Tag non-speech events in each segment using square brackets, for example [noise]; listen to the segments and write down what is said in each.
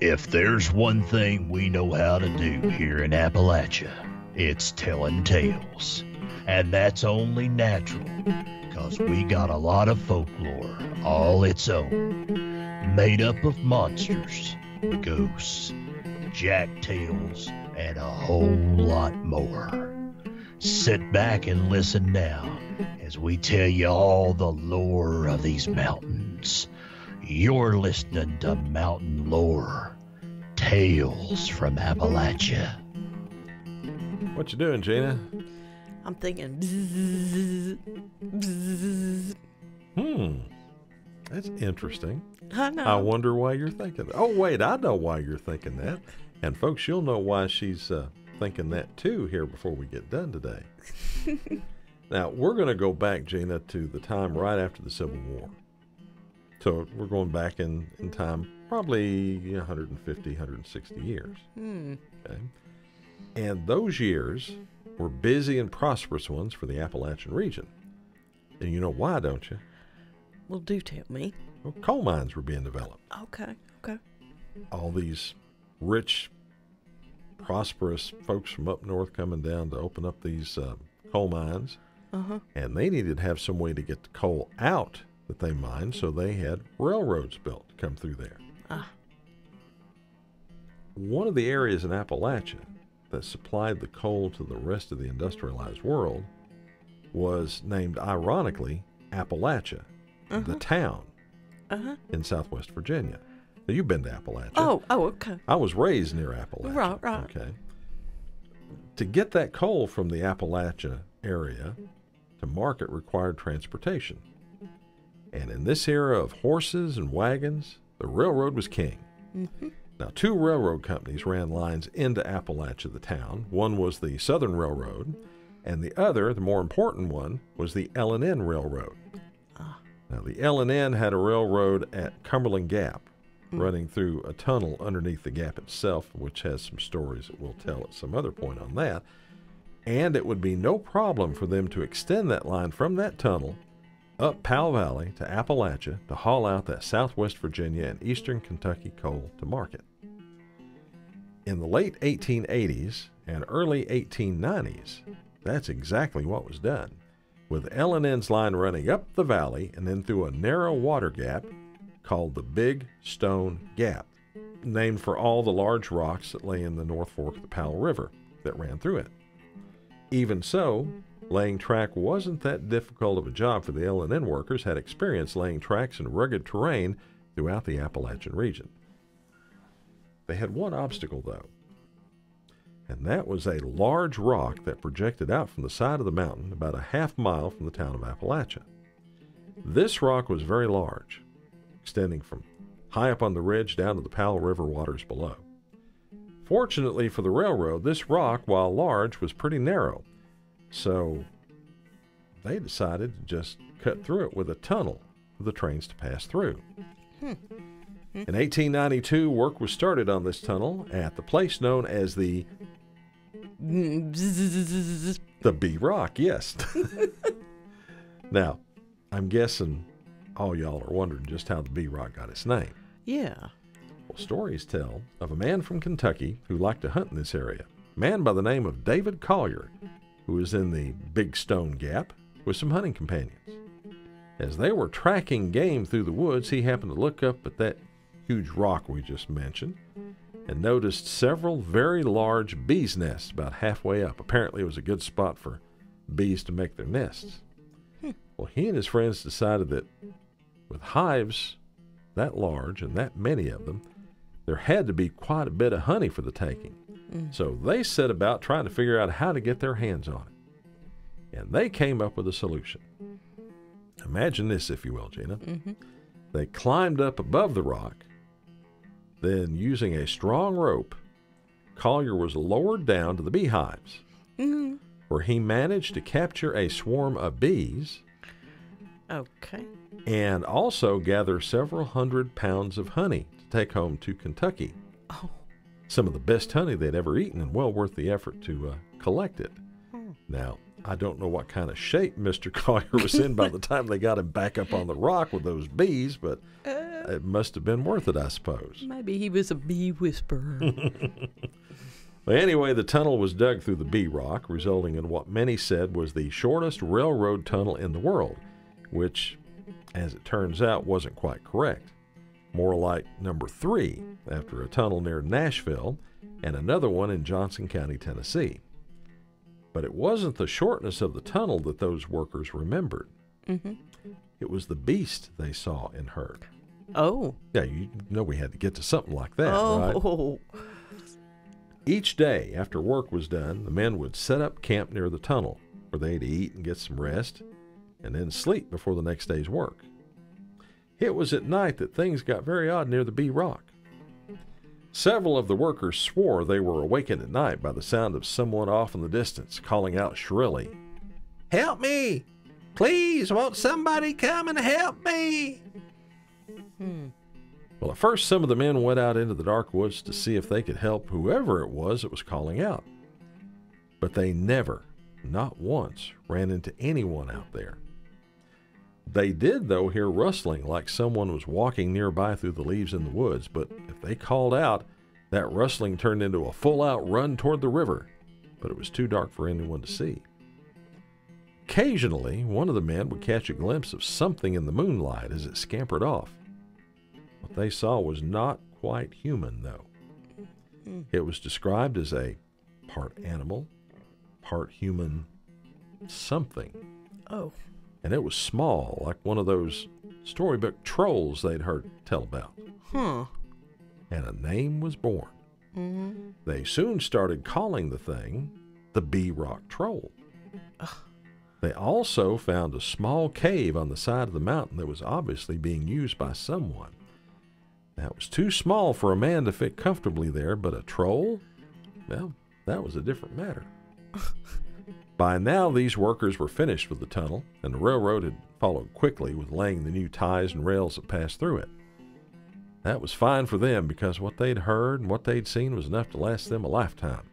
If there's one thing we know how to do here in Appalachia, it's telling tales. And that's only natural, because we got a lot of folklore all its own, made up of monsters, ghosts, Jack tales, and a whole lot more. Sit back and listen now as we tell you all the lore of these mountains. You're listening to Mountain Lore Tales from Appalachia. What you doing, Gina? I'm thinking. bzzz, bzzz. Hmm. That's interesting. I know. I wonder why you're thinking. That. Oh, wait, I know why you're thinking that. And folks, you'll know why she's uh, thinking that too here before we get done today. [laughs] now, we're going to go back, Gina, to the time right after the Civil War. So we're going back in, in time probably 150, 160 years. Hmm. Okay. And those years were busy and prosperous ones for the Appalachian region. And you know why, don't you? Well, do tell me. Well, coal mines were being developed. Okay. Okay. all these rich, prosperous folks from up north coming down to open up these uh, coal mines, Uh huh. and they needed to have some way to get the coal out that they mined, so they had railroads built to come through there. Ah. One of the areas in Appalachia that supplied the coal to the rest of the industrialized world was named, ironically, Appalachia, the town Uh huh. in southwest Virginia. Now, you've been to Appalachia. Oh. Oh. Okay. I was raised near Appalachia. Right, right. Okay. To get that coal from the Appalachia area to market required transportation. And in this era of horses and wagons, the railroad was king. Mm-hmm. Now, two railroad companies ran lines into Appalachia, the town. One was the Southern Railroad, and the other, the more important one, was the L&N Railroad. Ah. Now, the L&N had a railroad at Cumberland Gap, running through a tunnel underneath the gap itself, which has some stories that we'll tell at some other point on that. And it would be no problem for them to extend that line from that tunnel up Powell Valley to Appalachia to haul out that southwest Virginia and eastern Kentucky coal to market. In the late 1880s and early 1890s, that's exactly what was done, with L&N's line running up the valley and then through a narrow water gap called the Big Stone Gap, named for all the large rocks that lay in the North Fork of the Powell River that ran through it. Even so, laying track wasn't that difficult of a job for the L&N workers had experience laying tracks in rugged terrain throughout the Appalachian region. They had one obstacle though, and that was a large rock that projected out from the side of the mountain about a half mile from the town of Appalachia. This rock was very large, extending from high up on the ridge down to the Powell River waters below. Fortunately for the railroad, this rock, while large, was pretty narrow, so they decided to just cut through it with a tunnel for the trains to pass through. Hmm. In 1892, work was started on this tunnel at the place known as the the Bee Rock. Yes. [laughs] now, I'm guessing all y'all are wondering just how the Bee Rock got its name. Yeah. Well, stories tell of a man from Kentucky who liked to hunt in this area. A man by the name of David Collier, who was in the Big Stone Gap with some hunting companions. As they were tracking game through the woods, he happened to look up at that huge rock we just mentioned and noticed several very large bees' nests about halfway up. Apparently, it was a good spot for bees to make their nests. Well, he and his friends decided that with hives that large and that many of them, there had to be quite a bit of honey for the taking. So they set about trying to figure out how to get their hands on it. And they came up with a solution. Imagine this, if you will, Gina. They climbed up above the rock, then, using a strong rope, Collier was lowered down to the beehives, Mhm. where he managed to capture a swarm of bees Okay. and also gather several hundred pounds of honey to take home to Kentucky. Oh. Some of the best honey they'd ever eaten, and well worth the effort to uh, collect it. Now, I don't know what kind of shape Mr. [laughs] Collier was in by the time they got him back up on the rock with those bees, but it must have been worth it, I suppose. Maybe he was a bee whisperer. [laughs] [laughs] But anyway, the tunnel was dug through the bee rock, resulting in what many said was the shortest railroad tunnel in the world, which, as it turns out, wasn't quite correct. More like number three, after a tunnel near Nashville and another one in Johnson County, Tennessee. But it wasn't the shortness of the tunnel that those workers remembered. hmm It was the beast they saw and heard. Oh. Yeah, you know we had to get to something like that, right? oh. [laughs] Each day after work was done, the men would set up camp near the tunnel where they'd eat and get some rest and then sleep before the next day's work. It was at night that things got very odd near the Bee Rock. Several of the workers swore they were awakened at night by the sound of someone off in the distance calling out shrilly, Help me! Please, won't somebody come and help me? Hmm. Well, at first, some of the men went out into the dark woods to see if they could help whoever it was that was calling out. But they never, not once, ran into anyone out there. They did, though, hear rustling like someone was walking nearby through the leaves in the woods, but if they called out, that rustling turned into a full out run toward the river, but it was too dark for anyone to see. Occasionally, one of the men would catch a glimpse of something in the moonlight as it scampered off. What they saw was not quite human, though. It was described as a part animal, part human something. Oh. And it was small, like one of those storybook trolls they'd heard tell about. Huh. And a name was born. hmm They soon started calling the thing the Bee Rock Troll. They also found a small cave on the side of the mountain that was obviously being used by someone. That was too small for a man to fit comfortably there, but a troll? Well, that was a different matter. [laughs] By now, these workers were finished with the tunnel, and the railroad had followed quickly with laying the new ties and rails that passed through it. That was fine for them because what they'd heard and what they'd seen was enough to last them a lifetime.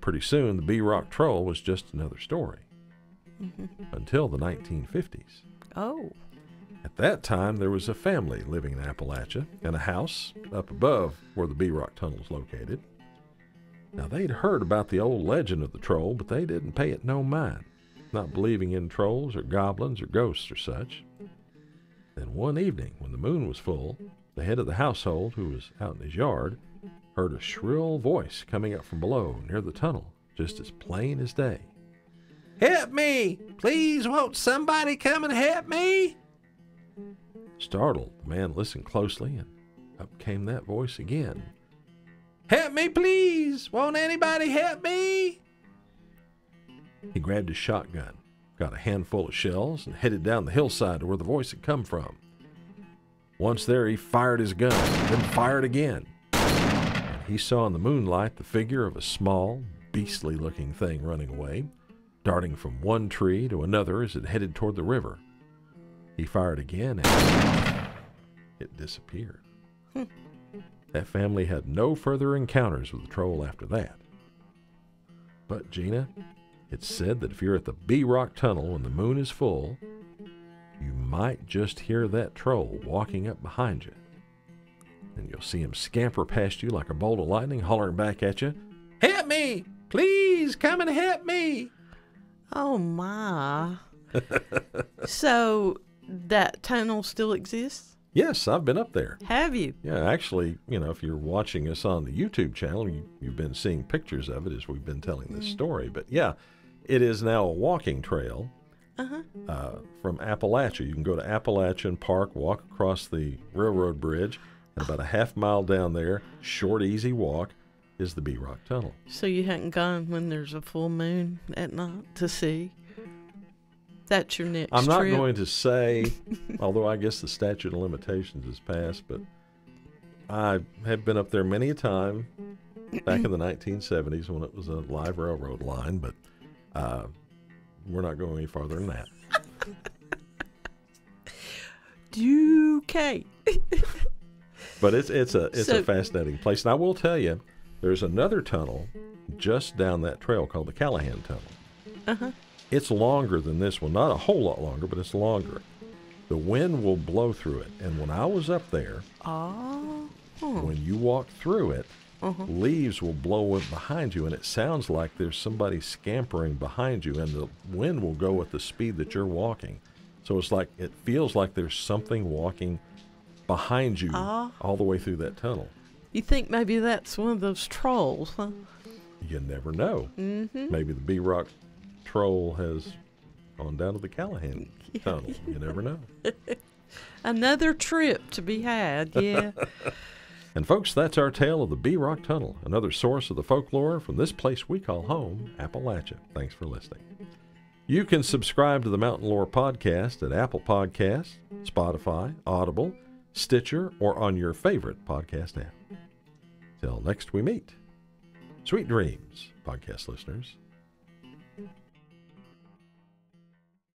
Pretty soon, the Bee Rock Troll was just another story. [laughs] Until the 1950s. Oh. At that time, there was a family living in Appalachia and a house up above where the Bee Rock Tunnel is located. Now, they'd heard about the old legend of the troll, but they didn't pay it no mind, not believing in trolls or goblins or ghosts or such. Then one evening, when the moon was full, the head of the household, who was out in his yard, heard a shrill voice coming up from below near the tunnel, just as plain as day. Help me! Please, won't somebody come and help me? Startled, the man listened closely, and up came that voice again. Help me, please! Won't anybody help me? He grabbed his shotgun, got a handful of shells, and headed down the hillside to where the voice had come from. Once there, he fired his gun, then fired again. And he saw in the moonlight the figure of a small, beastly looking thing running away, darting from one tree to another as it headed toward the river. He fired again and it disappeared. Hmm. That family had no further encounters with the troll after that. But, Gina, it's said that if you're at the Bee Rock Tunnel when the moon is full, you might just hear that troll walking up behind you. And you'll see him scamper past you like a bolt of lightning, hollering back at you, Help me! Please come and help me! Oh my. [laughs] so that tunnel still exists? Yes, I've been up there. Have you? Yeah, actually, you know, if you're watching us on the YouTube channel, you, you've been seeing pictures of it as we've been telling this story. But yeah, it is now a walking trail Uh-huh. uh, from Appalachia. You can go to Appalachian Park, walk across the railroad bridge, and about a half mile down there, short, easy walk, is the Bee Rock Tunnel. So you hadn't gone when there's a full moon at night to see? That's your next I'm not trip? going to say, [laughs] although I guess the statute of limitations is passed, but I have been up there many a time back in the 1970s when it was a live railroad line, but uh, we're not going any farther than that. [laughs] Okay. [laughs] But it's it's a it's So- a fascinating place, and I will tell you, there's another tunnel just down that trail called the Callahan Tunnel. Uh-huh. It's longer than this one, not a whole lot longer, but it's longer. The wind will blow through it. And when I was up there, Oh. when you walk through it, Uh-huh. leaves will blow up behind you, and it sounds like there's somebody scampering behind you, and the wind will go at the speed that you're walking. So it's like it feels like there's something walking behind you Ah. all the way through that tunnel. You think maybe that's one of those trolls, huh? You never know. Mm-hmm. Maybe the Bee Rock troll has gone down to the Callahan [laughs] tunnel. You never know. [laughs] Another trip to be had, yeah. [laughs] And folks, that's our tale of the Bee Rock Tunnel, another source of the folklore from this place we call home, Appalachia. Thanks for listening. You can subscribe to the Mountain Lore Podcast at Apple Podcasts, Spotify, Audible, Stitcher, or on your favorite podcast app. Till next we meet. Sweet dreams, podcast listeners.